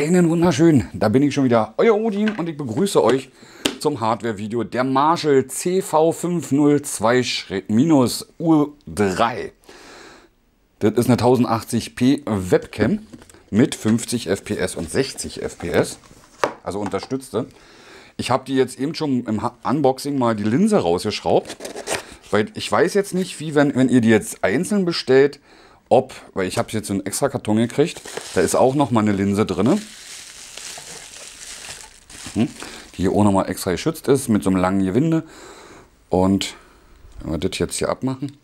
Einen wunderschönen, da bin ich schon wieder, euer Odin und ich begrüße euch zum Hardware-Video der Marshall CV502-U3. Das ist eine 1080p Webcam mit 50 FPS und 60 FPS, also unterstützte. Ich habe die jetzt eben schon im Unboxing mal die Linse rausgeschraubt, weil ich weiß jetzt nicht, wie wenn, wenn ihr die jetzt einzeln bestellt, ob, weil ich habe jetzt so einen extra Karton gekriegt, da ist auch noch mal eine Linse drin, hm, die hier auch noch mal extra geschützt ist mit so einem langen Gewinde. Und wenn wir das jetzt hier abmachen,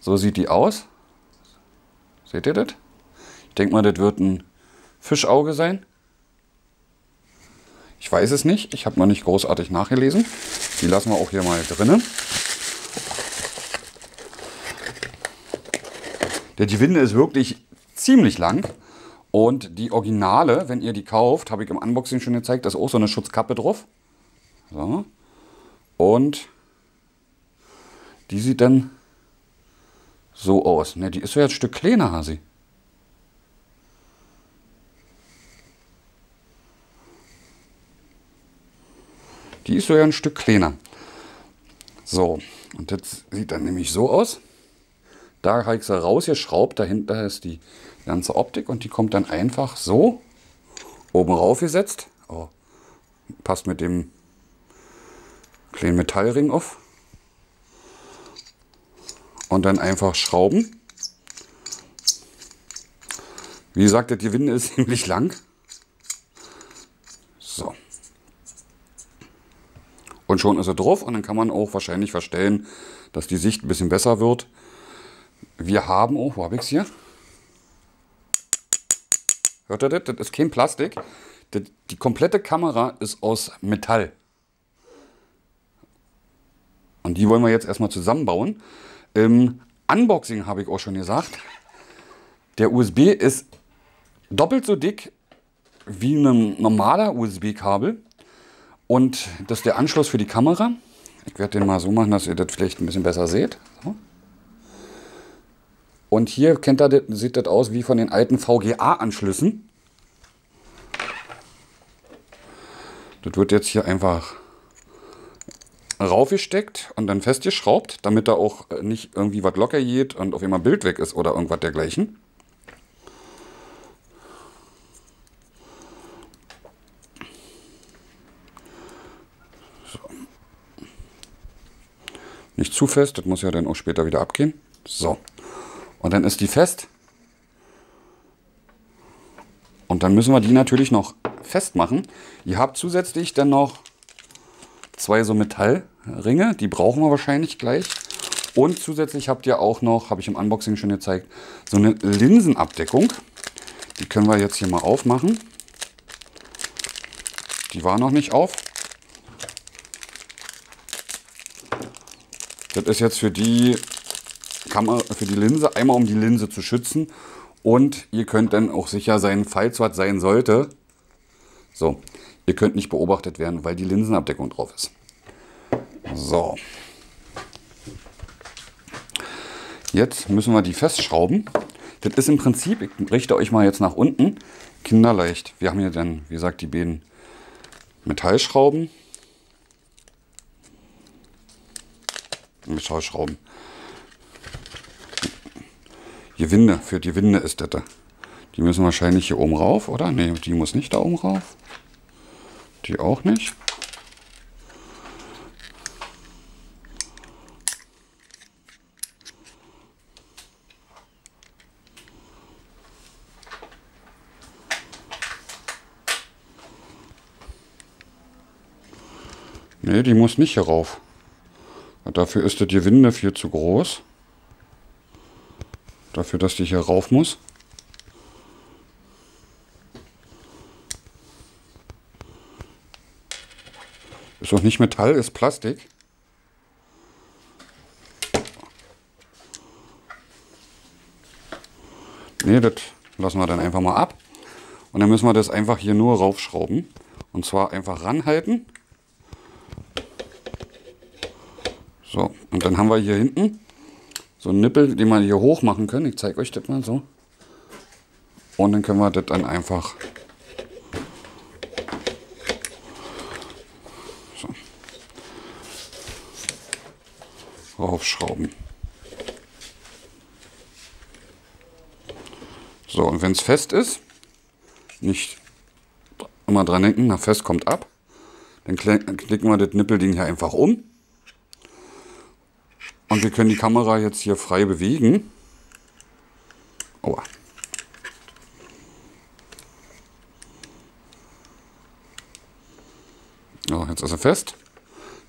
so sieht die aus. Seht ihr das? Ich denke mal, das wird ein Fischauge sein. Ich weiß es nicht, ich habe noch nicht großartig nachgelesen. Die lassen wir auch hier mal drinnen. Der Gewinde ist wirklich ziemlich lang. Und die Originale, wenn ihr die kauft, habe ich im Unboxing schon gezeigt, da ist auch so eine Schutzkappe drauf. So. Und die sieht dann so aus. Ne, die ist so jetzt ein Stück kleiner, Hasi. Die ist so ja ein Stück kleiner. So, und das sieht dann nämlich so aus. Da habe ich sie rausgeschraubt, dahinter ist die ganze Optik und die kommt dann einfach so oben rauf gesetzt. Oh, passt mit dem kleinen Metallring auf. Und dann einfach schrauben. Wie gesagt, die Winde ist ziemlich lang. So. Und schon ist er drauf und dann kann man auch wahrscheinlich verstellen, dass die Sicht ein bisschen besser wird. Wir haben auch, wo habe ich es hier? Hört ihr das? Das ist kein Plastik. Die komplette Kamera ist aus Metall. Und die wollen wir jetzt erstmal zusammenbauen. Im Unboxing habe ich auch schon gesagt, der USB ist doppelt so dick wie ein normaler USB-Kabel. Und das ist der Anschluss für die Kamera. Ich werde den mal so machen, dass ihr das vielleicht ein bisschen besser seht. So. Und hier kennt ihr, sieht das aus wie von den alten VGA-Anschlüssen. Das wird jetzt hier einfach raufgesteckt und dann festgeschraubt, damit da auch nicht irgendwie was locker geht und auf einmal Bild weg ist oder irgendwas dergleichen. So. Nicht zu fest, das muss ja dann auch später wieder abgehen. So. Und dann ist die fest. Und dann müssen wir die natürlich noch festmachen. Ihr habt zusätzlich dann noch zwei so Metallringe, die brauchen wir wahrscheinlich gleich. Und zusätzlich habt ihr auch noch, habe ich im Unboxing schon gezeigt, so eine Linsenabdeckung. Die können wir jetzt hier mal aufmachen. Die war noch nicht auf. Das ist jetzt für die Kamera, für die Linse, einmal um die Linse zu schützen. Und ihr könnt dann auch sicher sein, falls was sein sollte, so, ihr könnt nicht beobachtet werden, weil die Linsenabdeckung drauf ist. So. Jetzt müssen wir die festschrauben. Das ist im Prinzip, ich richte euch mal jetzt nach unten, kinderleicht. Wir haben hier dann, wie gesagt, die beiden Metallschrauben. Metallschrauben. Gewinde, für die Winde ist das da. Die müssen wahrscheinlich hier oben rauf, oder? Ne, die muss nicht da oben rauf. Die auch nicht. Ne, die muss nicht hier rauf. Dafür ist das Gewinde viel zu groß. Dafür, dass die hier rauf muss. Ist auch nicht Metall, ist Plastik. Ne, das lassen wir dann einfach mal ab. Und dann müssen wir das einfach hier nur raufschrauben. Und zwar einfach ranhalten. So, und dann haben wir hier hinten so einen Nippel, den man hier hoch machen können. Ich zeige euch das mal so. Und dann können wir das dann einfach so raufschrauben. So, und wenn es fest ist, nicht immer dran denken, nach fest kommt ab, dann klicken wir das Nippelding hier einfach um. Und wir können die Kamera jetzt hier frei bewegen. Aua. So, jetzt ist er fest.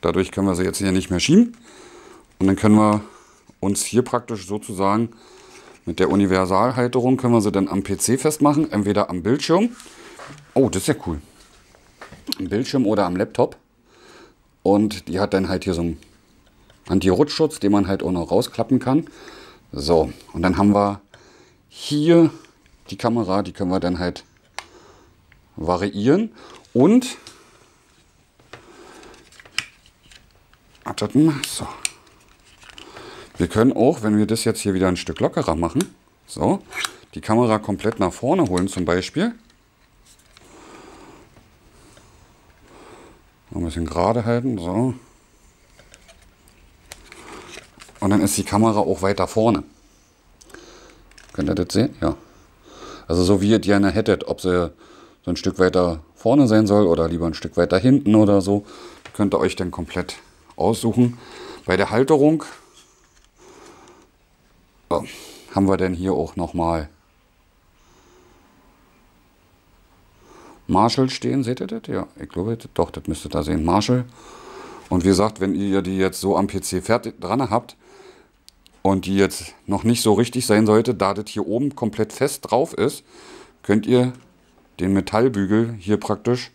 Dadurch können wir sie jetzt hier nicht mehr schieben. Und dann können wir uns hier praktisch sozusagen mit der Universalhalterung können wir sie dann am PC festmachen, entweder am Bildschirm. Oh, das ist ja cool. Am Bildschirm oder am Laptop. Und die hat dann halt hier so einen Anti-Rutschschutz, den man halt auch noch rausklappen kann. So, und dann haben wir hier die Kamera, die können wir dann halt variieren. Und so. Wir können auch, wenn wir das jetzt hier wieder ein Stück lockerer machen, so, die Kamera komplett nach vorne holen zum Beispiel. Ein bisschen gerade halten, so. Und dann ist die Kamera auch weiter vorne. Könnt ihr das sehen? Ja. Also so wie ihr gerne hättet, ob sie so ein Stück weiter vorne sein soll oder lieber ein Stück weiter hinten oder so, könnt ihr euch dann komplett aussuchen. Bei der Halterung so, haben wir denn hier auch nochmal Marshall stehen, seht ihr das? Ja, ich glaube, doch, das müsst ihr da sehen, Marshall. Und wie gesagt, wenn ihr die jetzt so am PC fertig dran habt und die jetzt noch nicht so richtig sein sollte, da das hier oben komplett fest drauf ist, könnt ihr den Metallbügel hier praktisch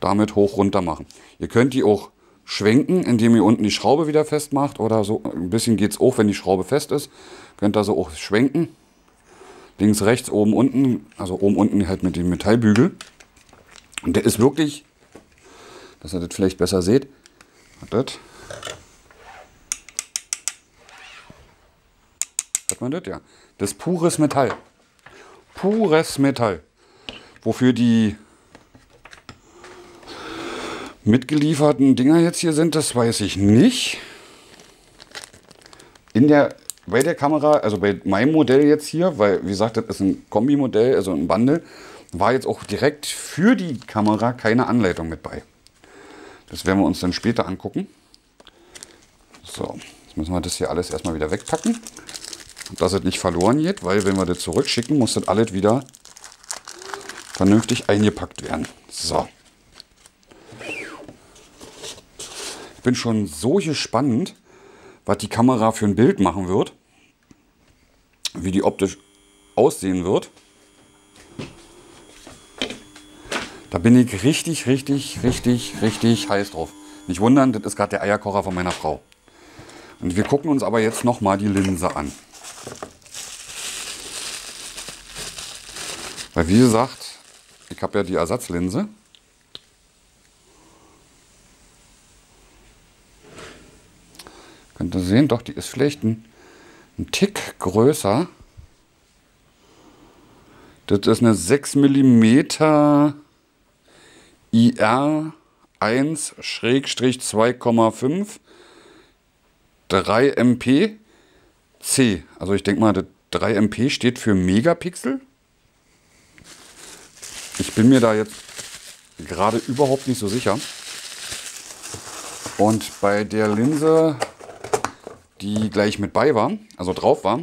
damit hoch runter machen. Ihr könnt die auch schwenken, indem ihr unten die Schraube wieder festmacht oder so. Ein bisschen geht es auch, wenn die Schraube fest ist. Könnt ihr so auch schwenken. Links, rechts, oben, unten. Also oben, unten halt mit dem Metallbügel. Und der ist wirklich, dass ihr das vielleicht besser seht. Wartet. Hört man das? Ja. Das ist pures Metall. Pures Metall. Wofür die mitgelieferten Dinger jetzt hier sind, das weiß ich nicht. In der, bei der Kamera, also bei meinem Modell jetzt hier, weil wie gesagt, das ist ein Kombimodell, also ein Bundle, war jetzt auch direkt für die Kamera keine Anleitung mit bei. Das werden wir uns dann später angucken. So, jetzt müssen wir das hier alles erstmal wieder wegpacken. Dass es nicht verloren geht, weil wenn wir das zurückschicken, muss das alles wieder vernünftig eingepackt werden. So. Ich bin schon so gespannt, was die Kamera für ein Bild machen wird. Wie die optisch aussehen wird. Da bin ich richtig, richtig, richtig, richtig heiß drauf. Nicht wundern, das ist gerade der Eierkocher von meiner Frau. Und wir gucken uns aber jetzt nochmal die Linse an. Weil wie gesagt, ich habe ja die Ersatzlinse. Könnt ihr sehen, doch, die ist vielleicht ein, ein Tick größer. Das ist eine 6 mm IR 1-2,5 3 MP C. Also ich denke mal, das 3 MP steht für Megapixel. Ich bin mir da jetzt gerade überhaupt nicht so sicher. Und bei der Linse die gleich mit bei war, also drauf war.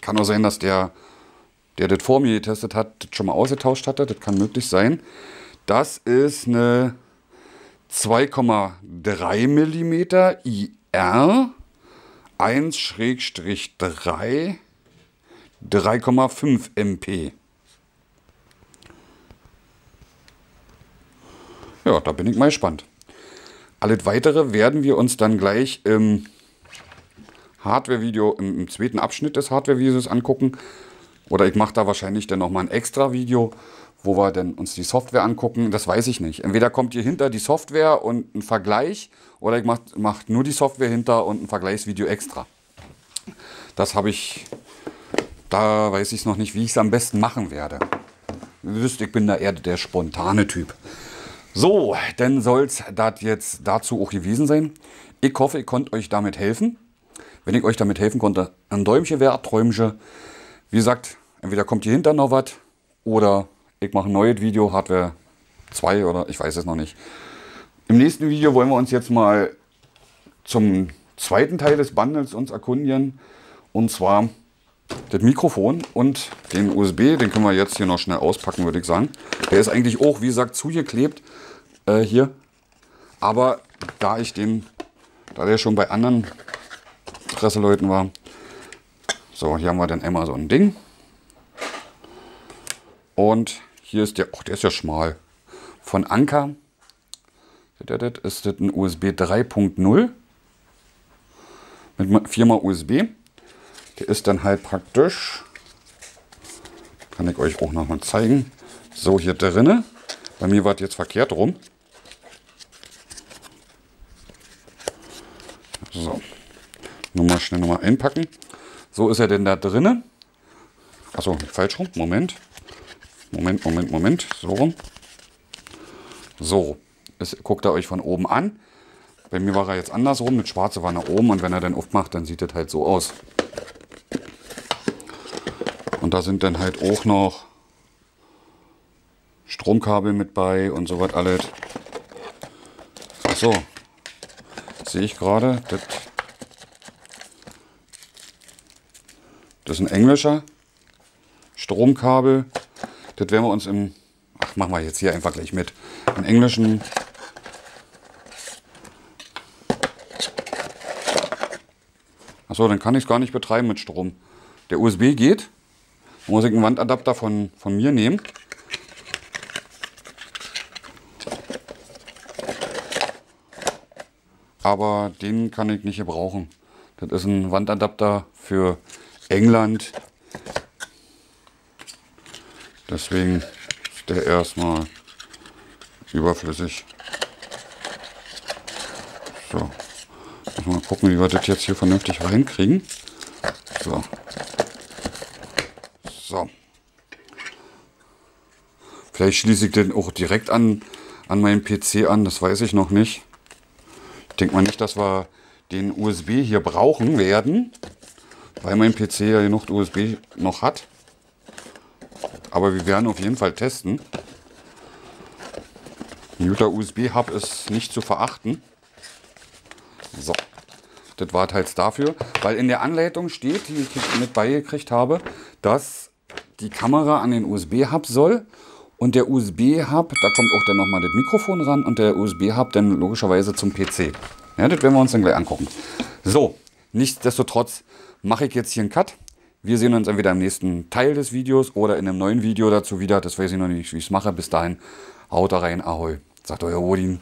Kann auch sein, dass der, der das vor mir getestet hat, das schon mal ausgetauscht hatte. Das kann möglich sein. Das ist eine 2,3 mm IR 1-3 3,5 MP. Ja, da bin ich mal gespannt. Alles weitere werden wir uns dann gleich im Hardware-Video im, im, zweiten Abschnitt des Hardware-Videos angucken. Oder ich mache da wahrscheinlich dann nochmal ein extra Video, wo wir dann uns die Software angucken. Das weiß ich nicht. Entweder kommt hier hinter die Software und ein Vergleich oder ich mache mach nur die Software hinter und ein Vergleichsvideo extra. Das habe ich, da weiß ich noch nicht, wie ich es am besten machen werde. Ihr wisst, ich bin da eher der spontane Typ. So, dann soll es das jetzt dazu auch gewesen sein. Ich hoffe, ich konnte euch damit helfen. Wenn ich euch damit helfen konnte, ein Däumchen wäre Träumchen. Wie gesagt, entweder kommt hier hinter noch was oder ich mache ein neues Video, Hardware 2 oder ich weiß es noch nicht. Im nächsten Video wollen wir uns jetzt mal zum zweiten Teil des Bundles uns erkundigen. Und zwar das Mikrofon und den USB, den können wir jetzt hier noch schnell auspacken, würde ich sagen. Der ist eigentlich auch, wie gesagt, zugeklebt äh, hier. Aber da ich den, da der schon bei anderen Presseleuten war, so, hier haben wir dann einmal so ein Ding. Und hier ist der, ach, der ist ja schmal. Von Anker. Das ist das ein USB 3.0 mit viermal USB. Der ist dann halt praktisch, kann ich euch auch noch mal zeigen, so hier drinne. Bei mir war es jetzt verkehrt rum. So, nochmal schnell nochmal einpacken. So ist er denn da drinne. Achso, falsch rum. Moment. Moment, Moment, Moment. So rum. So, es guckt er euch von oben an. Bei mir war er jetzt andersrum. Mit schwarze war nach oben und wenn er dann aufmacht, dann sieht das halt so aus. Und da sind dann halt auch noch Stromkabel mit bei und so was alles. So, sehe ich gerade. Das, das ist ein englischer Stromkabel. Das werden wir uns im, ach machen wir jetzt hier einfach gleich mit, im englischen Achso, dann kann ich es gar nicht betreiben mit Strom. Der USB geht. Da muss ich einen Wandadapter von, von mir nehmen. Aber den kann ich nicht gebrauchen. Das ist ein Wandadapter für England. Deswegen ist der erstmal überflüssig. So. Mal gucken, wie wir das jetzt hier vernünftig reinkriegen. So. So. Vielleicht schließe ich den auch direkt an, an meinen PC an, das weiß ich noch nicht. Ich denke mal nicht, dass wir den USB hier brauchen werden, weil mein PC ja genug USB noch hat. Aber wir werden auf jeden Fall testen. Ein guter USB-Hub ist nicht zu verachten. So, das war teils dafür, weil in der Anleitung steht, die ich mit beigekriegt habe, dass die Kamera an den USB-Hub soll und der USB-Hub, da kommt auch dann nochmal das Mikrofon ran und der USB-Hub dann logischerweise zum PC. Ja, das werden wir uns dann gleich angucken. So, nichtsdestotrotz mache ich jetzt hier einen Cut. Wir sehen uns entweder im nächsten Teil des Videos oder in einem neuen Video dazu wieder. Das weiß ich noch nicht, wie ich es mache. Bis dahin, haut rein, ahoi. Sagt euer Odin.